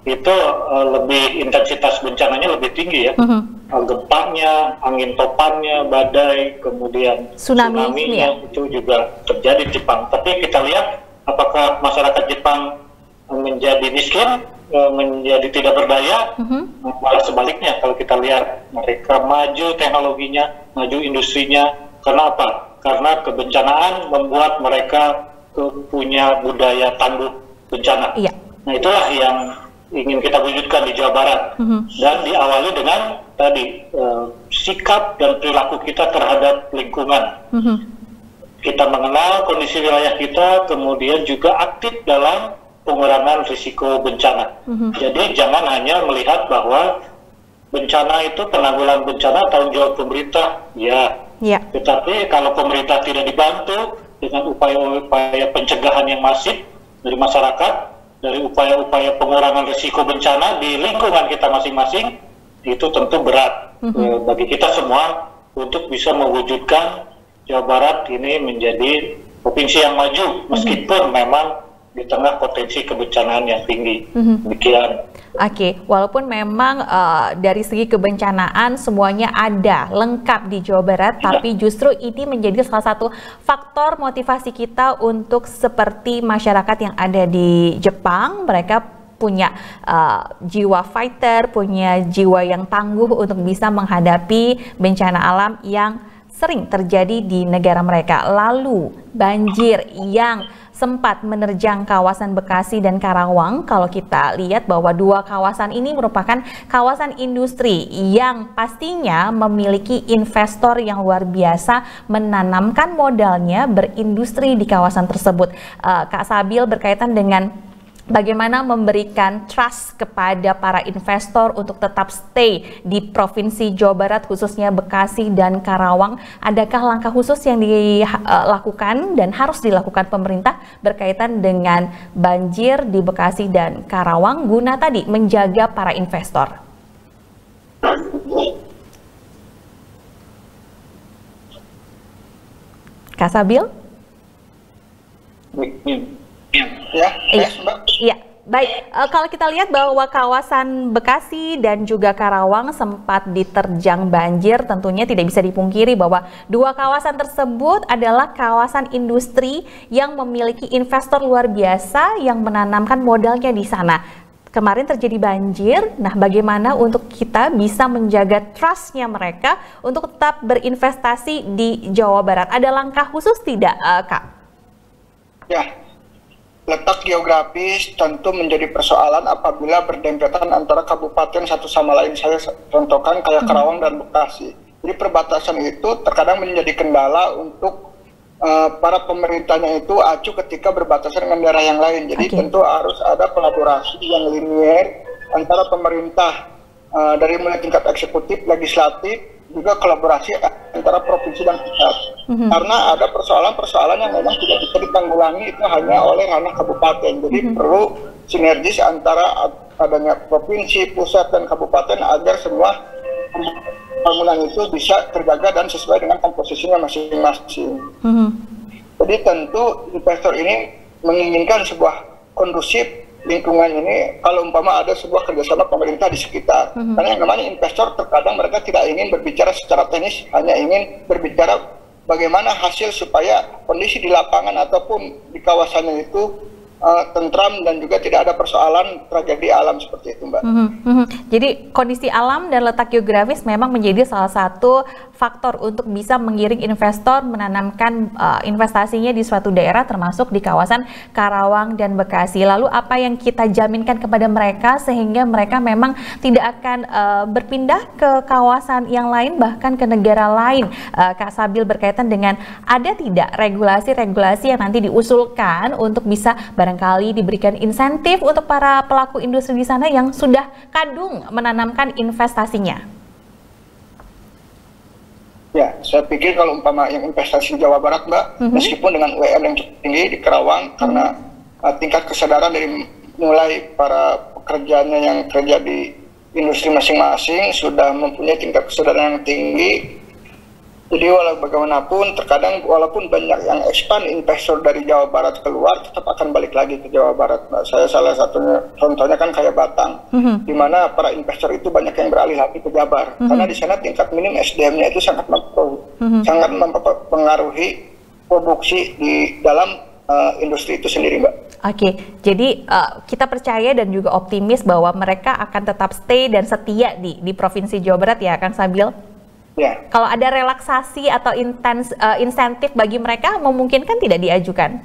itu uh, lebih intensitas bencananya lebih tinggi ya. -huh. uh, gempanya, angin topannya, badai, kemudian tsunami tsunami-nya ya? itu juga terjadi di Jepang. Tapi kita lihat apakah masyarakat Jepang menjadi miskin, uh, menjadi tidak berdaya, -huh. malah sebaliknya kalau kita lihat mereka maju teknologinya, maju industrinya. Karena apa? Karena kebencanaan membuat mereka punya budaya tangguh bencana. Iya. Nah itulah yang ingin kita wujudkan di Jawa Barat mm-hmm. dan diawali dengan tadi uh, sikap dan perilaku kita terhadap lingkungan. Mm-hmm. Kita mengenal kondisi wilayah kita, kemudian juga aktif dalam pengurangan risiko bencana. Mm-hmm. Jadi jangan hanya melihat bahwa bencana itu penanggulangan bencana tanggung jawab pemerintah, ya. Yeah. Tetapi kalau pemerintah tidak dibantu, dengan upaya-upaya pencegahan yang masif dari masyarakat, dari upaya-upaya pengurangan risiko bencana di lingkungan kita masing-masing, itu tentu berat mm -hmm. bagi kita semua untuk bisa mewujudkan Jawa Barat ini menjadi provinsi yang maju, meskipun mm -hmm. memang di tengah potensi kebencanaan yang tinggi. Mm-hmm. Demikian. Oke, okay. walaupun memang uh, dari segi kebencanaan semuanya ada lengkap di Jawa Barat, ya. tapi justru ini menjadi salah satu faktor motivasi kita untuk seperti masyarakat yang ada di Jepang, mereka punya uh, jiwa fighter, punya jiwa yang tangguh untuk bisa menghadapi bencana alam yang sering terjadi di negara mereka. Lalu banjir yang sempat menerjang kawasan Bekasi dan Karawang. Kalau kita lihat bahwa dua kawasan ini merupakan kawasan industri yang pastinya memiliki investor yang luar biasa menanamkan modalnya berindustri di kawasan tersebut. Uh, Kak Sabil berkaitan dengan bagaimana memberikan trust kepada para investor untuk tetap stay di Provinsi Jawa Barat khususnya Bekasi dan Karawang. Adakah langkah khusus yang dilakukan dan harus dilakukan pemerintah berkaitan dengan banjir di Bekasi dan Karawang guna tadi menjaga para investor? Kasabil? Ya, iya. Iya. Baik, uh, kalau kita lihat bahwa kawasan Bekasi dan juga Karawang sempat diterjang banjir, tentunya tidak bisa dipungkiri bahwa dua kawasan tersebut adalah kawasan industri yang memiliki investor luar biasa yang menanamkan modalnya di sana. Kemarin terjadi banjir, nah bagaimana untuk kita bisa menjaga trustnya mereka untuk tetap berinvestasi di Jawa Barat? Ada langkah khusus tidak, uh, Kak? Ya, letak geografis tentu menjadi persoalan apabila berdempetan antara kabupaten satu sama lain. Saya contohkan kayak hmm. Karawang dan Bekasi. Jadi perbatasan itu terkadang menjadi kendala untuk uh, para pemerintahnya itu acuh ketika berbatasan dengan daerah yang lain. Jadi okay. tentu harus ada kolaborasi yang linier antara pemerintah uh, dari mulai tingkat eksekutif, legislatif, juga kolaborasi antara provinsi dan pusat. Mm-hmm. Karena ada persoalan-persoalan yang memang tidak bisa ditanggulangi itu hanya oleh ranah kabupaten. Jadi mm-hmm. perlu sinergis antara adanya provinsi, pusat dan kabupaten agar semua bangunan itu bisa terjaga dan sesuai dengan komposisinya masing-masing. Mm-hmm. Jadi tentu investor ini menginginkan sebuah kondusif lingkungan ini kalau umpama ada sebuah kerjasama pemerintah di sekitar. Mm-hmm. Karena yang namanya investor terkadang mereka tidak ingin berbicara secara teknis, hanya ingin berbicara bagaimana hasil supaya kondisi di lapangan ataupun di kawasannya itu uh, tentram dan juga tidak ada persoalan tragedi alam seperti itu, Mbak. Mm -hmm. Jadi kondisi alam dan letak geografis memang menjadi salah satu faktor untuk bisa mengiring investor menanamkan uh, investasinya di suatu daerah termasuk di kawasan Karawang dan Bekasi. Lalu apa yang kita jaminkan kepada mereka sehingga mereka memang tidak akan uh, berpindah ke kawasan yang lain bahkan ke negara lain. Uh, Kak Sabil berkaitan dengan ada tidak regulasi-regulasi yang nanti diusulkan untuk bisa barangkali diberikan insentif untuk para pelaku industri di sana yang sudah kadung menanamkan investasinya? Ya, saya pikir kalau umpama yang investasi di Jawa Barat, Mbak, mm -hmm. meskipun dengan UMR yang cukup tinggi di Kerawang, mm -hmm. karena uh, tingkat kesadaran dari mulai para pekerjanya yang kerja di industri masing-masing sudah mempunyai tingkat kesadaran yang tinggi, jadi walau bagaimanapun terkadang walaupun banyak yang expand investor dari Jawa Barat keluar tetap akan balik lagi ke Jawa Barat. Nah, saya salah satunya contohnya kan kayak Batang, mm-hmm. di mana para investor itu banyak yang beralih lagi ke Jabar mm-hmm. karena di sana tingkat minim SDM-nya itu sangat mempengaruhi, mm-hmm. sangat mempengaruhi produksi di dalam uh, industri itu sendiri, Mbak. Oke, okay, jadi uh, kita percaya dan juga optimis bahwa mereka akan tetap stay dan setia di di provinsi Jawa Barat ya, Kang Sabil. Ya. Kalau ada relaksasi atau intens, uh, insentif bagi mereka, memungkinkan tidak diajukan?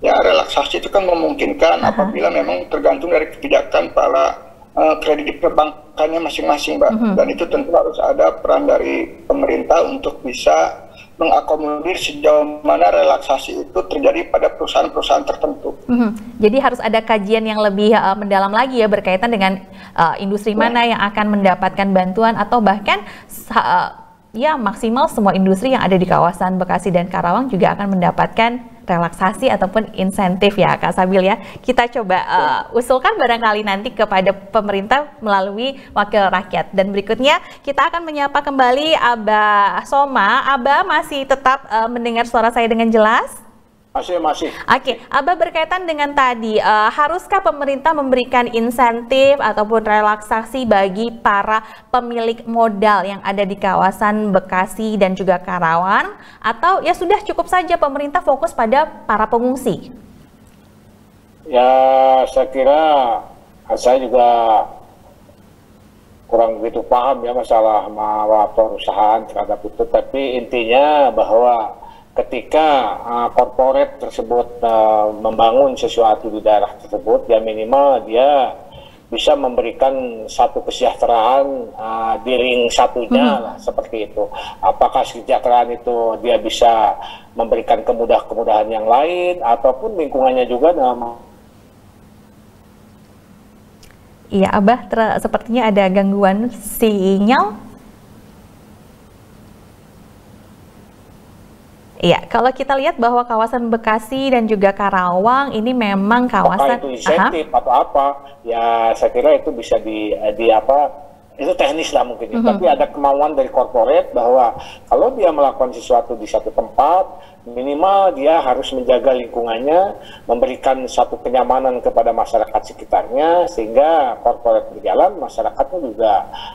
Ya, relaksasi itu kan memungkinkan uh -huh. apabila memang tergantung dari kebijakan para uh, kredit perbankannya masing-masing, Mbak. Uh mhm. -huh. Dan itu tentu harus ada peran dari pemerintah untuk bisa mengakomodir sejauh mana relaksasi itu terjadi pada perusahaan-perusahaan tertentu. Mm-hmm. Jadi harus ada kajian yang lebih uh, mendalam lagi ya berkaitan dengan uh, industri ya. mana yang akan mendapatkan bantuan atau bahkan ya maksimal semua industri yang ada di kawasan Bekasi dan Karawang juga akan mendapatkan relaksasi ataupun insentif ya Kak Sabil ya. Kita coba uh, usulkan barangkali nanti kepada pemerintah melalui wakil rakyat. Dan berikutnya kita akan menyapa kembali Aba Soma. Aba masih tetap uh, mendengar suara saya dengan jelas? Masih, masih. Oke, okay. Abah berkaitan dengan tadi, uh, haruskah pemerintah memberikan insentif ataupun relaksasi bagi para pemilik modal yang ada di kawasan Bekasi dan juga Karawang? Atau ya sudah cukup saja pemerintah fokus pada para pengungsi? Ya, saya kira saya juga kurang begitu paham ya masalah perusahaan terhadap itu, tapi intinya bahwa ketika uh, corporate tersebut uh, membangun sesuatu di daerah tersebut, ya minimal dia bisa memberikan satu kesejahteraan uh, di ring satunya hmm. lah seperti itu. Apakah kesejahteraan itu dia bisa memberikan kemudahan-kemudahan yang lain ataupun lingkungannya juga dalam Iya, Abah, sepertinya ada gangguan sinyal. Iya, kalau kita lihat bahwa kawasan Bekasi dan juga Karawang ini memang kawasan Apakah itu insentif Aha. atau apa? Ya, saya kira itu bisa di di apa itu teknis lah mungkin, mm -hmm. tapi ada kemauan dari korporat bahwa kalau dia melakukan sesuatu di satu tempat, minimal dia harus menjaga lingkungannya, memberikan satu kenyamanan kepada masyarakat sekitarnya, sehingga korporat berjalan, masyarakatnya juga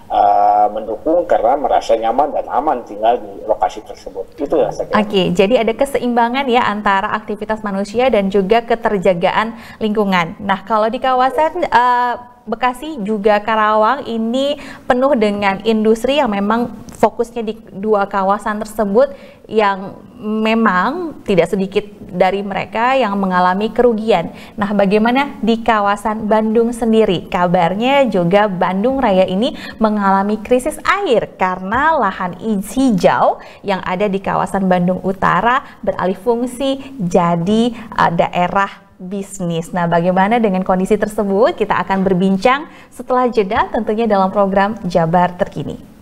uh, mendukung karena merasa nyaman dan aman tinggal di lokasi tersebut. Itu ya saya kira. Oke, jadi ada keseimbangan ya antara aktivitas manusia dan juga keterjagaan lingkungan. Nah, kalau di kawasan uh, Bekasi juga Karawang ini penuh dengan industri yang memang fokusnya di dua kawasan tersebut yang memang tidak sedikit dari mereka yang mengalami kerugian. Nah, bagaimana di kawasan Bandung sendiri? Kabarnya juga Bandung Raya ini mengalami krisis air karena lahan hijau yang ada di kawasan Bandung Utara beralih fungsi jadi uh, daerah bisnis. Nah, bagaimana dengan kondisi tersebut? Kita akan berbincang setelah jeda tentunya dalam program Jabar Terkini.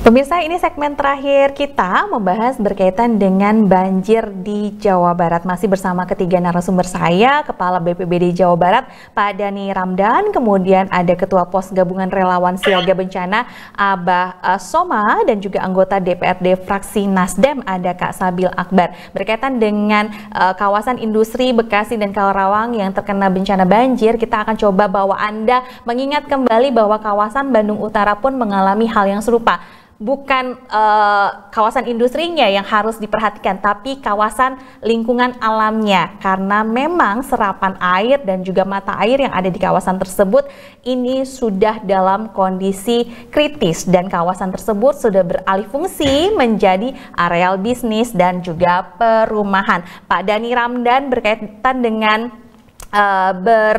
Pemirsa, ini segmen terakhir kita membahas berkaitan dengan banjir di Jawa Barat. Masih bersama ketiga narasumber saya, Kepala BPBD Jawa Barat, Pak Dani Ramdan, kemudian ada Ketua Pos Gabungan Relawan Siaga Bencana, Abah eh, Soma, dan juga anggota DPRD fraksi Nasdem, ada Kak Sabil Akbar. Berkaitan dengan uh, kawasan industri Bekasi dan Karawang yang terkena bencana banjir, kita akan coba bawa Anda mengingat kembali bahwa kawasan Bandung Utara pun mengalami hal yang serupa bukan uh, kawasan industrinya yang harus diperhatikan, tapi kawasan lingkungan alamnya. Karena memang serapan air dan juga mata air yang ada di kawasan tersebut ini sudah dalam kondisi kritis dan kawasan tersebut sudah beralih fungsi menjadi areal bisnis dan juga perumahan. Pak Dani Ramdan berkaitan dengan uh, ber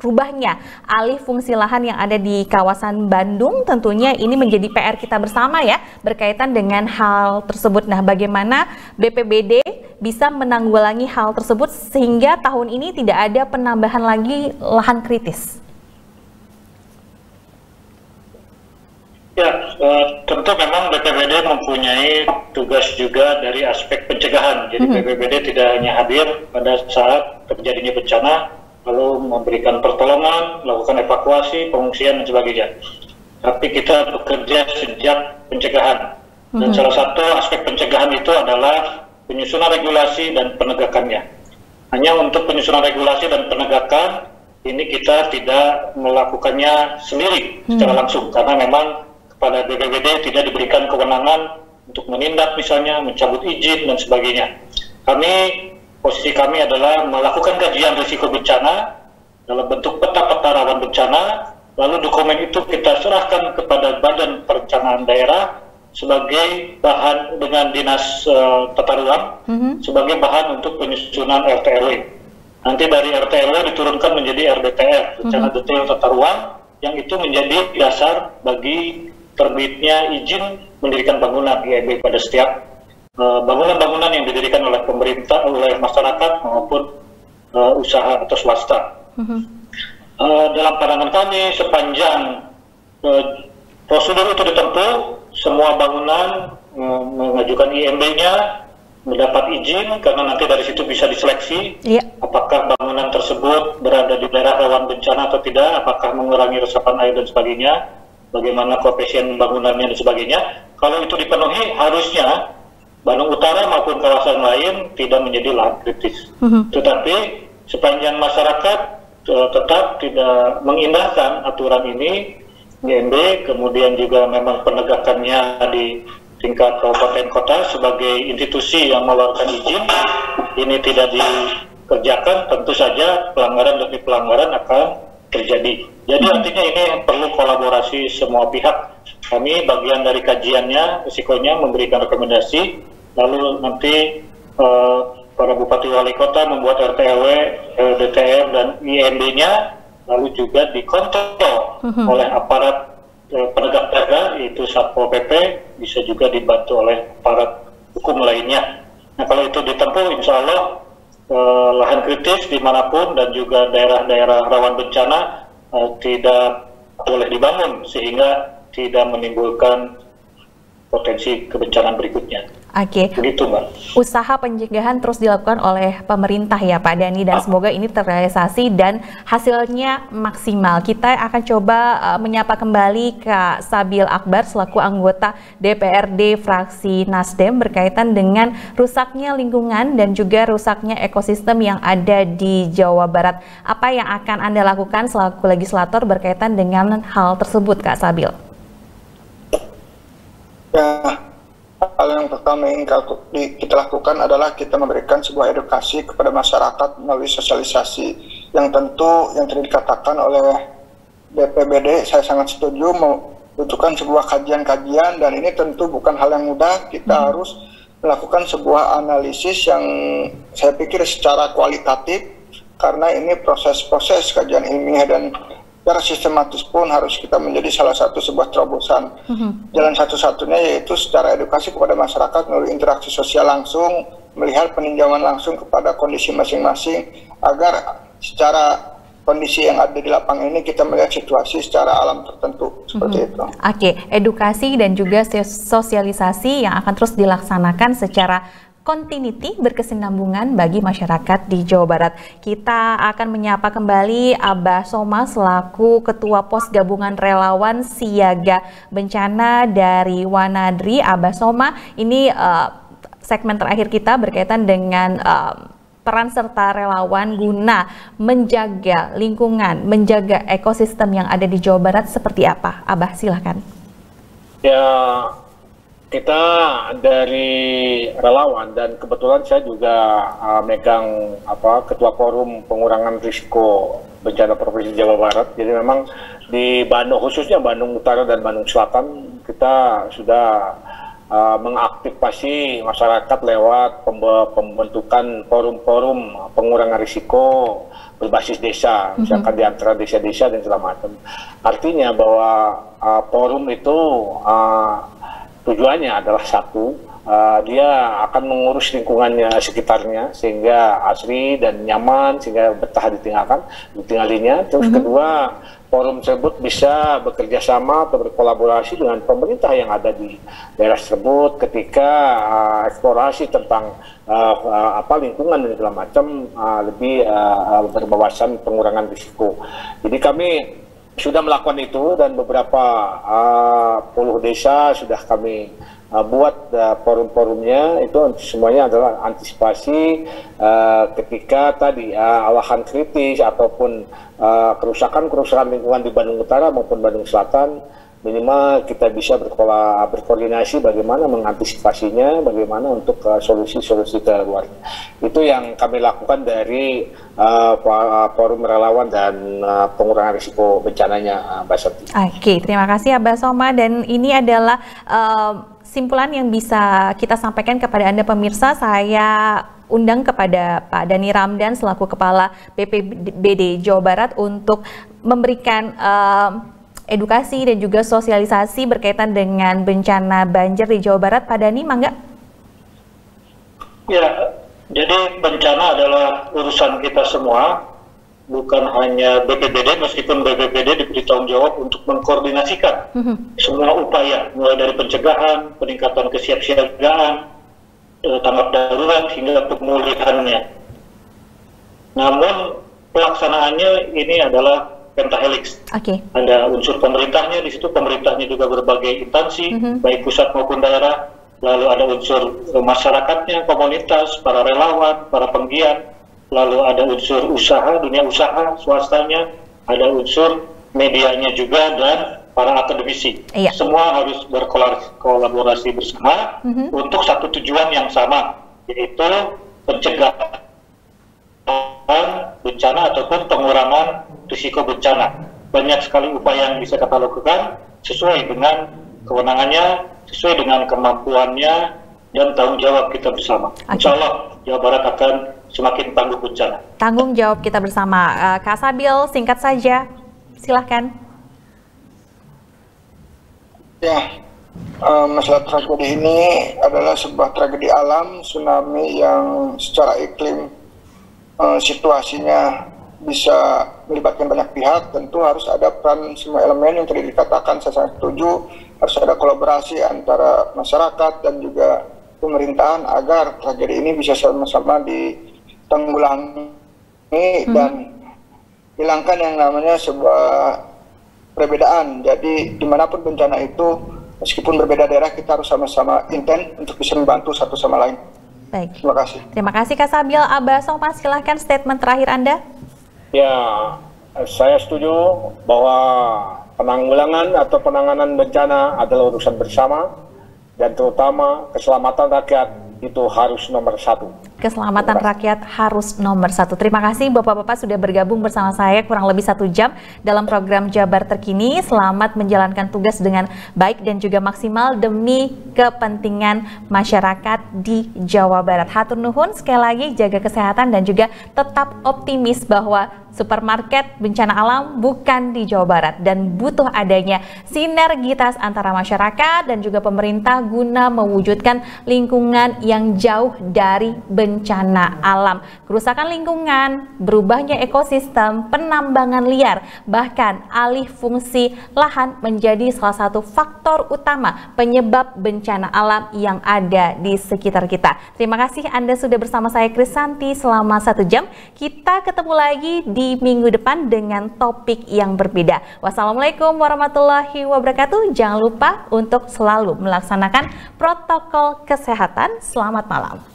rubahnya alih fungsi lahan yang ada di kawasan Bandung tentunya ini menjadi PR kita bersama ya berkaitan dengan hal tersebut. Nah, bagaimana BPBD bisa menanggulangi hal tersebut sehingga tahun ini tidak ada penambahan lagi lahan kritis? Ya, uh, tentu memang BPBD mempunyai tugas juga dari aspek pencegahan. Jadi mm -hmm. BPBD tidak hanya hadir pada saat terjadinya bencana, lalu memberikan pertolongan, melakukan evakuasi, pengungsian dan sebagainya. Tapi kita bekerja sejak pencegahan. Dan hmm. salah satu aspek pencegahan itu adalah penyusunan regulasi dan penegakannya. Hanya untuk penyusunan regulasi dan penegakan ini kita tidak melakukannya sendiri hmm. secara langsung karena memang kepada BPBD tidak diberikan kewenangan untuk menindak misalnya mencabut izin dan sebagainya. Kami posisi kami adalah melakukan kajian risiko bencana dalam bentuk peta-peta rawan bencana, lalu dokumen itu kita serahkan kepada Badan Perencanaan Daerah sebagai bahan dengan dinas uh, tata ruang mm-hmm. sebagai bahan untuk penyusunan RTRW. Nanti dari RTRW diturunkan menjadi RDTR, rencana mm-hmm. detail tata ruang, yang itu menjadi dasar bagi terbitnya izin mendirikan bangunan IEB pada setiap bangunan-bangunan yang didirikan oleh pemerintah, oleh masyarakat maupun uh, usaha atau swasta. Uh-huh. Uh, dalam pandangan kami, sepanjang uh, prosedur itu ditempuh, semua bangunan uh, mengajukan IMB-nya, mendapat izin karena nanti dari situ bisa diseleksi yeah. apakah bangunan tersebut berada di daerah rawan bencana atau tidak, apakah mengurangi resapan air dan sebagainya, bagaimana koefisien bangunannya dan sebagainya. Kalau itu dipenuhi, harusnya Bandung Utara maupun kawasan lain tidak menjadi lahan kritis. Uh-huh. Tetapi sepanjang masyarakat uh, tetap tidak mengindahkan aturan ini, GMB kemudian juga memang penegakannya di tingkat kabupaten kota sebagai institusi yang mengeluarkan izin ini tidak dikerjakan, tentu saja pelanggaran demi pelanggaran akan terjadi. Jadi hmm. artinya ini perlu kolaborasi semua pihak. Kami bagian dari kajiannya, risikonya memberikan rekomendasi, lalu nanti uh, para bupati wali kota membuat RTW, DTR dan IMB-nya, lalu juga dikontrol uh-huh. oleh aparat uh, penegak perda, yaitu Satpol PP, bisa juga dibantu oleh aparat hukum lainnya. Nah kalau itu ditempuh, insya Allah uh, lahan kritis di mana pun dan juga daerah-daerah rawan bencana uh, tidak boleh dibangun sehingga tidak menimbulkan potensi kebencanaan berikutnya. Oke. Okay. Begitu, Mbak. Usaha pencegahan terus dilakukan oleh pemerintah ya Pak Dani dan ah. semoga ini terrealisasi dan hasilnya maksimal. Kita akan coba uh, menyapa kembali Kak Sabil Akbar selaku anggota DPRD fraksi Nasdem berkaitan dengan rusaknya lingkungan dan juga rusaknya ekosistem yang ada di Jawa Barat. Apa yang akan Anda lakukan selaku legislator berkaitan dengan hal tersebut Kak Sabil? Ya, yang pertama yang kita lakukan adalah kita memberikan sebuah edukasi kepada masyarakat melalui sosialisasi yang tentu yang tadi dikatakan oleh BPBD saya sangat setuju membutuhkan sebuah kajian-kajian dan ini tentu bukan hal yang mudah kita hmm. harus melakukan sebuah analisis yang saya pikir secara kualitatif karena ini proses-proses kajian ilmiah dan secara sistematis pun harus kita menjadi salah satu sebuah terobosan. Mm-hmm. Jalan satu-satunya yaitu secara edukasi kepada masyarakat melalui interaksi sosial langsung, melihat peninjauan langsung kepada kondisi masing-masing agar secara kondisi yang ada di lapangan ini kita melihat situasi secara alam tertentu seperti mm-hmm. itu. Oke, okay. edukasi dan juga sosialisasi yang akan terus dilaksanakan secara continuity berkesinambungan bagi masyarakat di Jawa Barat. Kita akan menyapa kembali Abah Soma selaku Ketua Pos Gabungan Relawan Siaga Bencana dari Wanadri. Abah Soma, ini uh, segmen terakhir kita berkaitan dengan uh, peran serta relawan guna menjaga lingkungan, menjaga ekosistem yang ada di Jawa Barat seperti apa? Abah, silahkan. Ya, kita dari relawan dan kebetulan saya juga uh, megang apa ketua forum pengurangan risiko bencana provinsi Jawa Barat. Jadi memang di Bandung khususnya Bandung Utara dan Bandung Selatan kita sudah uh, mengaktifasi masyarakat lewat pembentukan forum-forum pengurangan risiko berbasis desa, mhm. misalkan mm -hmm. di antara desa-desa dan segala macam. Artinya bahwa uh, forum itu uh, tujuannya adalah satu, uh, dia akan mengurus lingkungannya sekitarnya sehingga asri dan nyaman sehingga betah ditinggalkan, ditinggalinya. Terus mm -hmm. kedua forum tersebut bisa bekerja sama atau berkolaborasi dengan pemerintah yang ada di daerah tersebut ketika uh, eksplorasi tentang uh, uh, apa lingkungan dan segala macam uh, lebih uh, berbawasan pengurangan risiko. Jadi kami sudah melakukan itu dan beberapa uh, puluh desa sudah kami uh, buat uh, forum-forumnya. Itu semuanya adalah antisipasi uh, ketika tadi uh, lahan kritis ataupun kerusakan-kerusakan lingkungan di Bandung Utara maupun Bandung Selatan minimal kita bisa berkola, berkoordinasi bagaimana mengantisipasinya, bagaimana untuk solusi-solusi uh, ke luar. Itu yang kami lakukan dari uh, forum relawan dan uh, pengurangan risiko bencananya, Mbak Santi. Oke, terima kasih Abah Soma dan ini adalah uh, simpulan yang bisa kita sampaikan kepada Anda pemirsa, saya undang kepada Pak Dani Ramdan selaku Kepala BPBD Jawa Barat untuk memberikan uh, edukasi dan juga sosialisasi berkaitan dengan bencana banjir di Jawa Barat. Pak Dani, mangga? Ya, jadi bencana adalah urusan kita semua bukan hanya BPBD meskipun BPBD diberi tanggung jawab untuk mengkoordinasikan mm -hmm. semua upaya mulai dari pencegahan, peningkatan kesiapsiagaan, eh, tanggap darurat hingga pemulihannya. Namun pelaksanaannya ini adalah pentahelix. Okay. Ada unsur pemerintahnya di situ, pemerintahnya juga berbagai instansi, mm -hmm. baik pusat maupun daerah. Lalu ada unsur masyarakatnya, komunitas, para relawan, para penggiat, lalu ada unsur usaha, dunia usaha, swastanya, ada unsur medianya juga dan para akademisi. Iya. Semua harus berkolaborasi bersama mm -hmm. untuk satu tujuan yang sama, yaitu pencegahan bencana ataupun pengurangan risiko bencana. Banyak sekali upaya yang bisa kita lakukan sesuai dengan kewenangannya, sesuai dengan kemampuannya, dan tanggung jawab kita bersama. Okay. Insya Allah Jawa Barat akan semakin tangguh bencana. Tanggung jawab kita bersama. Uh, Kak Sabil, singkat saja, silahkan. Ya, uh, masalah tragedi ini adalah sebuah tragedi alam, tsunami yang secara iklim uh, situasinya bisa melibatkan banyak pihak, tentu harus ada peran semua elemen yang tadi dikatakan, saya sangat setuju, harus ada kolaborasi antara masyarakat dan juga pemerintahan agar tragedi ini bisa sama-sama di tanggulangi hmm. dan hilangkan yang namanya sebuah perbedaan. Jadi di mana pun bencana itu, meskipun berbeda daerah, kita harus sama-sama intent untuk bisa membantu satu sama lain. Baik. Terima kasih. Terima kasih Kak Sabil. Abah Songpas, silahkan statement terakhir Anda. Ya, saya setuju bahwa penanggulangan atau penanganan bencana adalah urusan bersama dan terutama keselamatan rakyat itu harus nomor satu keselamatan rakyat harus nomor satu. Terima kasih Bapak-Bapak sudah bergabung bersama saya kurang lebih satu jam dalam program Jabar Terkini. Selamat menjalankan tugas dengan baik dan juga maksimal demi kepentingan masyarakat di Jawa Barat. Hatur nuhun sekali lagi jaga kesehatan dan juga tetap optimis bahwa supermarket bencana alam bukan di Jawa Barat dan butuh adanya sinergitas antara masyarakat dan juga pemerintah guna mewujudkan lingkungan yang jauh dari bencana bencana alam, kerusakan lingkungan, berubahnya ekosistem, penambangan liar, bahkan alih fungsi lahan menjadi salah satu faktor utama penyebab bencana alam yang ada di sekitar kita. Terima kasih Anda sudah bersama saya Krisanti selama satu jam. Kita ketemu lagi di minggu depan dengan topik yang berbeda. Wassalamualaikum warahmatullahi wabarakatuh. Jangan lupa untuk selalu melaksanakan protokol kesehatan. Selamat malam.